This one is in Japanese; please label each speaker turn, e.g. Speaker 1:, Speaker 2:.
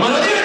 Speaker 1: 山田